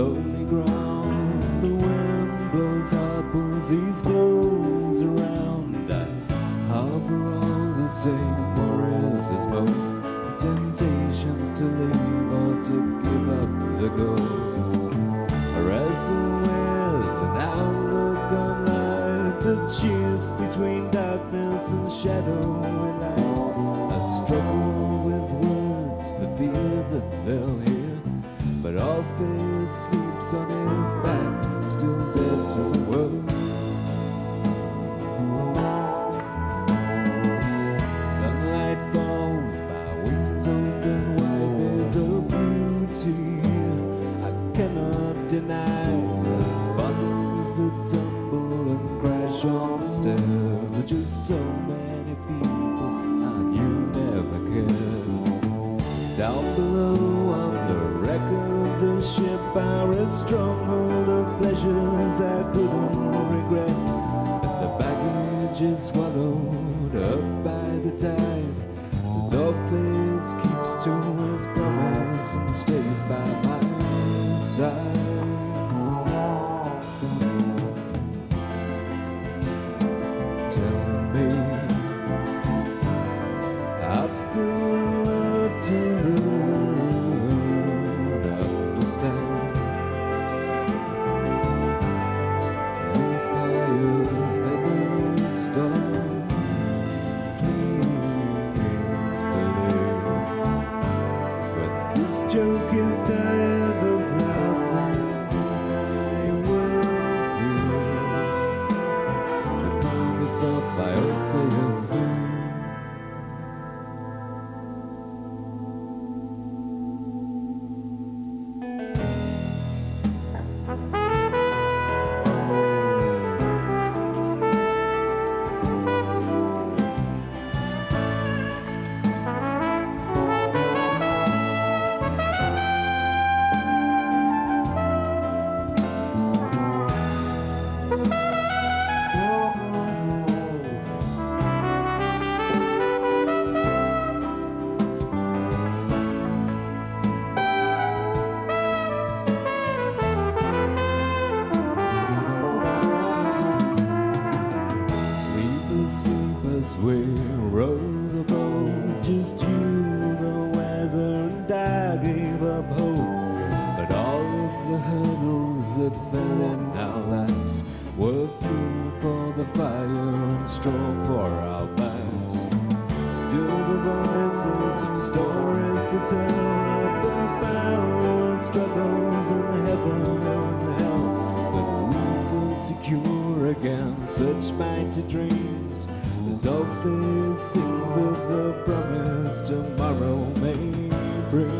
stony ground. The wind blows up, these blows around. I harbor all the same worries as most. Temptations to leave or to give up the ghost. I wrestle with an outlook on life that shifts between darkness and shadow and light. I struggle with words for fear that they'll hear. But Orpheus sleeps on his back, still dead to the world. Sunlight falls, by wings open wide. There's a beauty I cannot deny. That tumble and crash on the stairs are just so many people, and you never care. Down below read stronghold of pleasures I couldn't regret. And the baggage is swallowed up by the tide. Orpheus keeps to his promise and stays by my side. Tell me, I've still a to learn, understand. Hurdles that fell in our lives were fuel for the fire and straw for our backs. Still the voices of stories to tell of the and struggles in heaven and hell. But we feel secure against such mighty dreams. As Orpheus sings of the promise tomorrow may bring.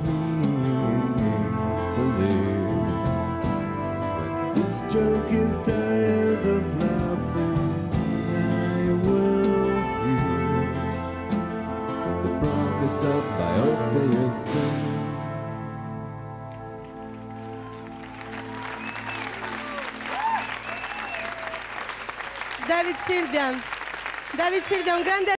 Please believe this joke is of laughing, I will the of. David Sylvian. David Sylvian, un grande